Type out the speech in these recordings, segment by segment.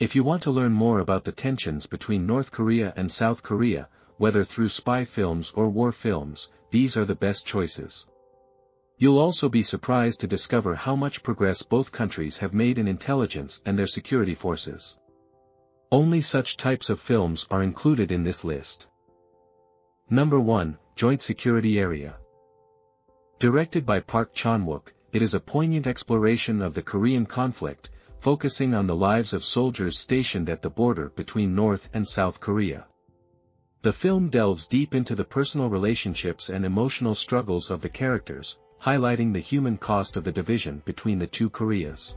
If you want to learn more about the tensions between North Korea and South Korea, whether through spy films or war films, these are the best choices. You'll also be surprised to discover how much progress both countries have made in intelligence and their security forces. Only such types of films are included in this list. Number 1, Joint Security Area. Directed by Park Chan-wook, it is a poignant exploration of the Korean conflict, focusing on the lives of soldiers stationed at the border between North and South Korea. The film delves deep into the personal relationships and emotional struggles of the characters, highlighting the human cost of the division between the two Koreas.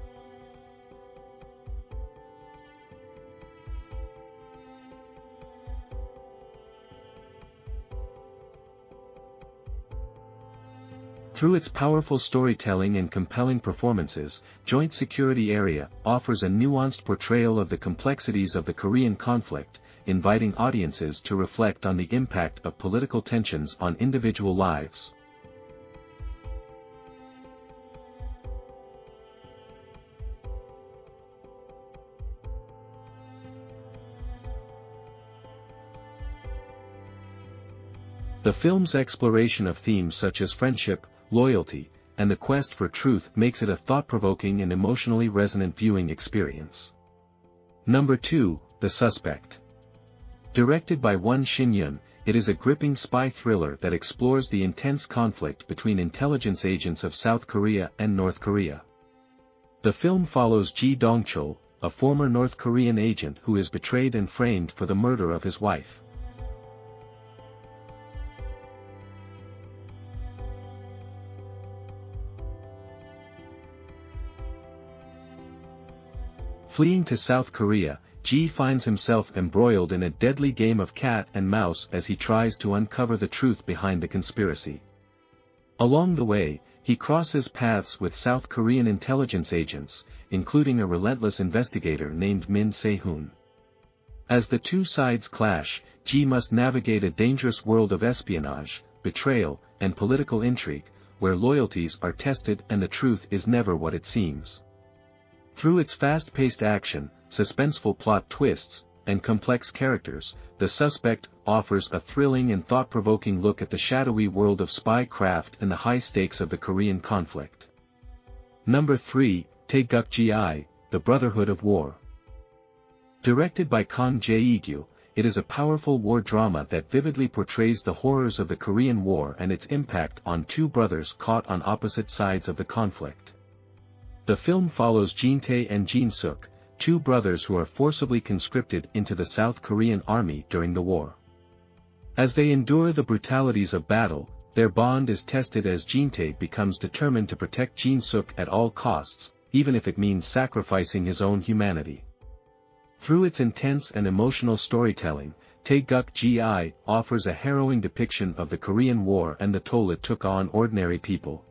Through its powerful storytelling and compelling performances, Joint Security Area offers a nuanced portrayal of the complexities of the Korean conflict, inviting audiences to reflect on the impact of political tensions on individual lives. The film's exploration of themes such as friendship, loyalty, and the quest for truth makes it a thought-provoking and emotionally resonant viewing experience. Number 2, The Suspect. Directed by Won Shin-yun, it is a gripping spy thriller that explores the intense conflict between intelligence agents of South Korea and North Korea. The film follows Ji Dong-chul, a former North Korean agent who is betrayed and framed for the murder of his wife. Fleeing to South Korea, Ji finds himself embroiled in a deadly game of cat and mouse as he tries to uncover the truth behind the conspiracy. Along the way, he crosses paths with South Korean intelligence agents, including a relentless investigator named Min Se-hoon. As the two sides clash, Ji must navigate a dangerous world of espionage, betrayal, and political intrigue, where loyalties are tested and the truth is never what it seems. Through its fast-paced action, suspenseful plot twists, and complex characters, The Suspect offers a thrilling and thought-provoking look at the shadowy world of spy craft and the high stakes of the Korean conflict. Number 3, Taegukgi, The Brotherhood of War. Directed by Kang Jae-gyu, it is a powerful war drama that vividly portrays the horrors of the Korean War and its impact on two brothers caught on opposite sides of the conflict. The film follows Jin Tae and Jin Suk, two brothers who are forcibly conscripted into the South Korean army during the war. As they endure the brutalities of battle, their bond is tested as Jin Tae becomes determined to protect Jin Suk at all costs, even if it means sacrificing his own humanity. Through its intense and emotional storytelling, Taegukgi offers a harrowing depiction of the Korean War and the toll it took on ordinary people.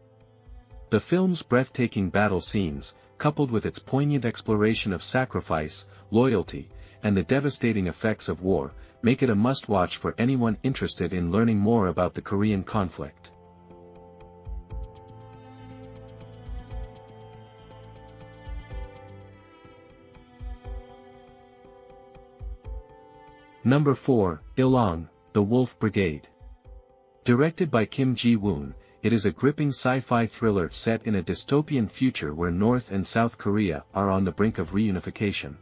The film's breathtaking battle scenes, coupled with its poignant exploration of sacrifice, loyalty, and the devastating effects of war, make it a must-watch for anyone interested in learning more about the Korean conflict. Number 4, Illang, The Wolf Brigade. Directed by Kim Ji-woon, it is a gripping sci-fi thriller set in a dystopian future where North and South Korea are on the brink of reunification.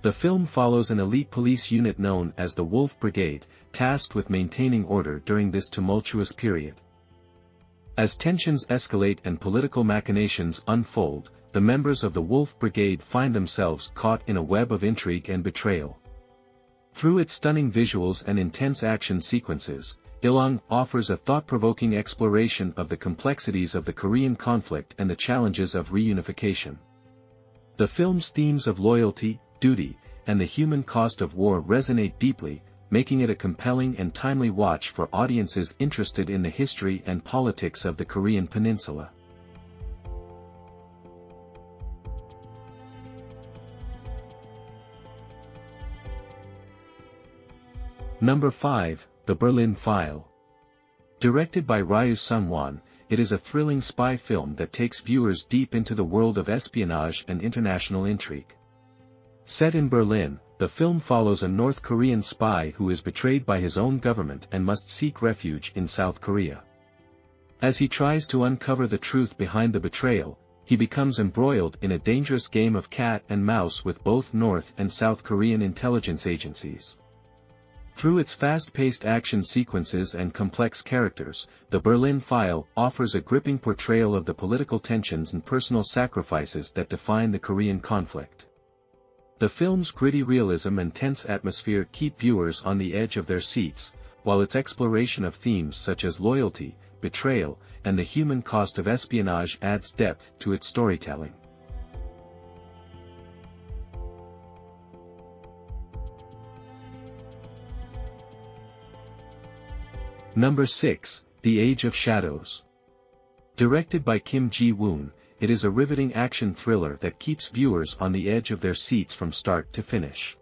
The film follows an elite police unit known as the Wolf Brigade, tasked with maintaining order during this tumultuous period. As tensions escalate and political machinations unfold, the members of the Wolf Brigade find themselves caught in a web of intrigue and betrayal. Through its stunning visuals and intense action sequences, Illang offers a thought-provoking exploration of the complexities of the Korean conflict and the challenges of reunification. The film's themes of loyalty, duty, and the human cost of war resonate deeply, making it a compelling and timely watch for audiences interested in the history and politics of the Korean peninsula. Number 5, The Berlin File. Directed by Ryu Seung-won, it is a thrilling spy film that takes viewers deep into the world of espionage and international intrigue. Set in Berlin, the film follows a North Korean spy who is betrayed by his own government and must seek refuge in South Korea. As he tries to uncover the truth behind the betrayal, he becomes embroiled in a dangerous game of cat and mouse with both North and South Korean intelligence agencies. Through its fast-paced action sequences and complex characters, the Berlin File offers a gripping portrayal of the political tensions and personal sacrifices that define the Korean conflict. The film's gritty realism and tense atmosphere keep viewers on the edge of their seats, while its exploration of themes such as loyalty, betrayal, and the human cost of espionage adds depth to its storytelling. Number 6, The Age of Shadows. Directed by Kim Ji-woon, it is a riveting action thriller that keeps viewers on the edge of their seats from start to finish.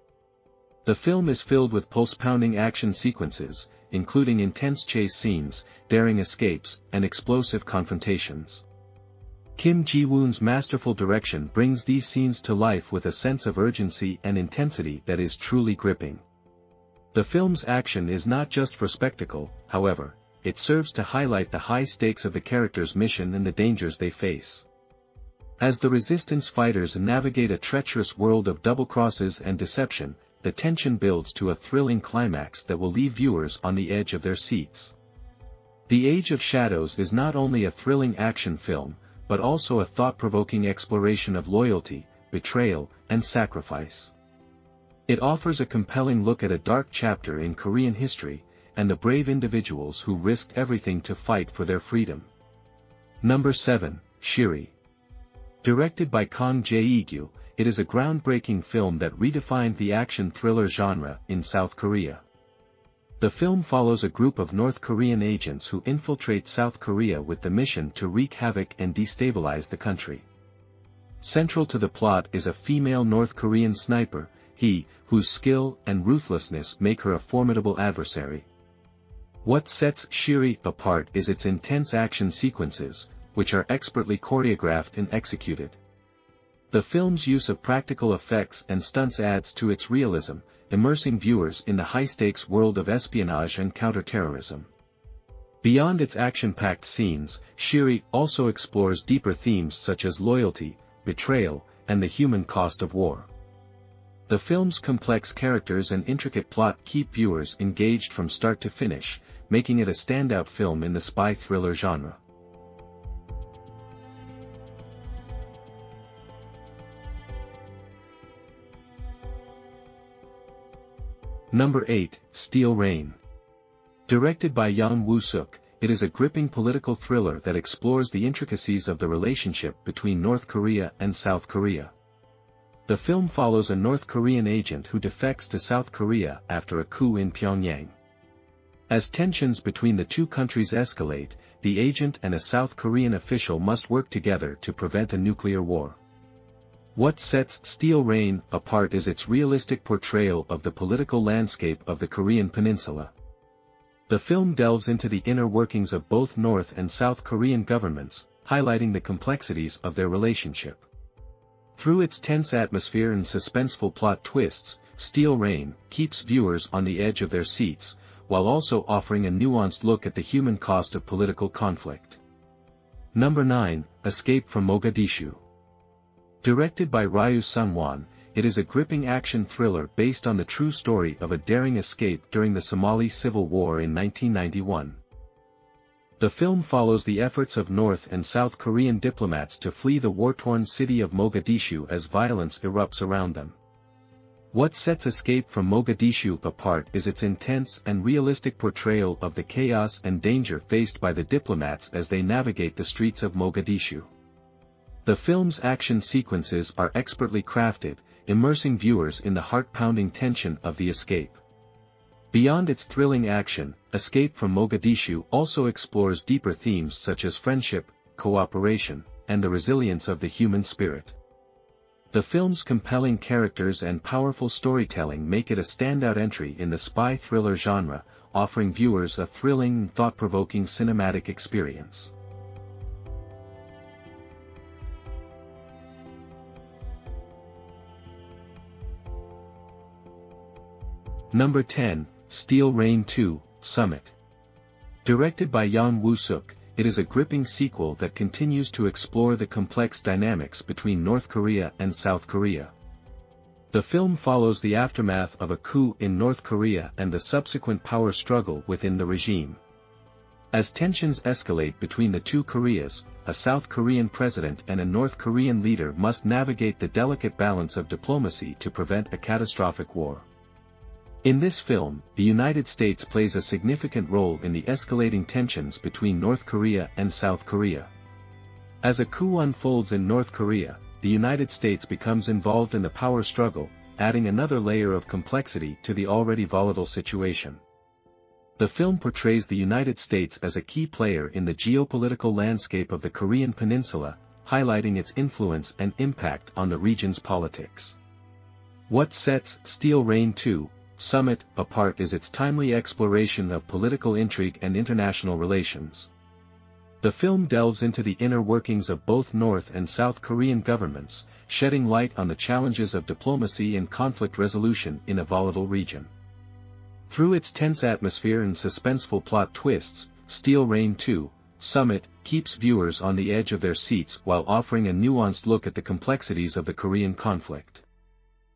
The film is filled with pulse-pounding action sequences, including intense chase scenes, daring escapes, and explosive confrontations. Kim Ji-woon's masterful direction brings these scenes to life with a sense of urgency and intensity that is truly gripping. The film's action is not just for spectacle, however, it serves to highlight the high stakes of the characters' mission and the dangers they face. As the resistance fighters navigate a treacherous world of double crosses and deception, the tension builds to a thrilling climax that will leave viewers on the edge of their seats. The Age of Shadows is not only a thrilling action film, but also a thought-provoking exploration of loyalty, betrayal, and sacrifice. It offers a compelling look at a dark chapter in Korean history, and the brave individuals who risked everything to fight for their freedom. Number 7, Shiri. Directed by Kang Jae-gyu, it is a groundbreaking film that redefined the action thriller genre in South Korea. The film follows a group of North Korean agents who infiltrate South Korea with the mission to wreak havoc and destabilize the country. Central to the plot is a female North Korean sniper, he, whose skill and ruthlessness make her a formidable adversary. What sets Shiri apart is its intense action sequences, which are expertly choreographed and executed. The film's use of practical effects and stunts adds to its realism, immersing viewers in the high-stakes world of espionage and counterterrorism. Beyond its action-packed scenes, Shiri also explores deeper themes such as loyalty, betrayal, and the human cost of war. The film's complex characters and intricate plot keep viewers engaged from start to finish, making it a standout film in the spy thriller genre. Number 8, Steel Rain. Directed by Yang Woo-suk, it is a gripping political thriller that explores the intricacies of the relationship between North Korea and South Korea. The film follows a North Korean agent who defects to South Korea after a coup in Pyongyang. As tensions between the two countries escalate, the agent and a South Korean official must work together to prevent a nuclear war. What sets Steel Rain apart is its realistic portrayal of the political landscape of the Korean peninsula. The film delves into the inner workings of both North and South Korean governments, highlighting the complexities of their relationship. Through its tense atmosphere and suspenseful plot twists, Steel Rain keeps viewers on the edge of their seats, while also offering a nuanced look at the human cost of political conflict. Number 9, Escape from Mogadishu. Directed by Ryu Seung-won, it is a gripping action thriller based on the true story of a daring escape during the Somali Civil War in 1991. The film follows the efforts of North and South Korean diplomats to flee the war-torn city of Mogadishu as violence erupts around them. What sets Escape from Mogadishu apart is its intense and realistic portrayal of the chaos and danger faced by the diplomats as they navigate the streets of Mogadishu. The film's action sequences are expertly crafted, immersing viewers in the heart-pounding tension of the escape. Beyond its thrilling action, Escape from Mogadishu also explores deeper themes such as friendship, cooperation, and the resilience of the human spirit. The film's compelling characters and powerful storytelling make it a standout entry in the spy thriller genre, offering viewers a thrilling and thought-provoking cinematic experience. Number 10, Steel Rain 2, Summit. Directed by Yang Woo-suk, it is a gripping sequel that continues to explore the complex dynamics between North Korea and South Korea. The film follows the aftermath of a coup in North Korea and the subsequent power struggle within the regime. As tensions escalate between the two Koreas, a South Korean president and a North Korean leader must navigate the delicate balance of diplomacy to prevent a catastrophic war. In this film, the United States plays a significant role in the escalating tensions between North Korea and South Korea. As a coup unfolds in North Korea, the United States becomes involved in the power struggle, adding another layer of complexity to the already volatile situation. The film portrays the United States as a key player in the geopolitical landscape of the Korean peninsula, highlighting its influence and impact on the region's politics. What sets Steel Rain 2, Summit apart is its timely exploration of political intrigue and international relations. The film delves into the inner workings of both North and South Korean governments, shedding light on the challenges of diplomacy and conflict resolution in a volatile region. Through its tense atmosphere and suspenseful plot twists, Steel Rain 2, Summit, keeps viewers on the edge of their seats while offering a nuanced look at the complexities of the Korean conflict.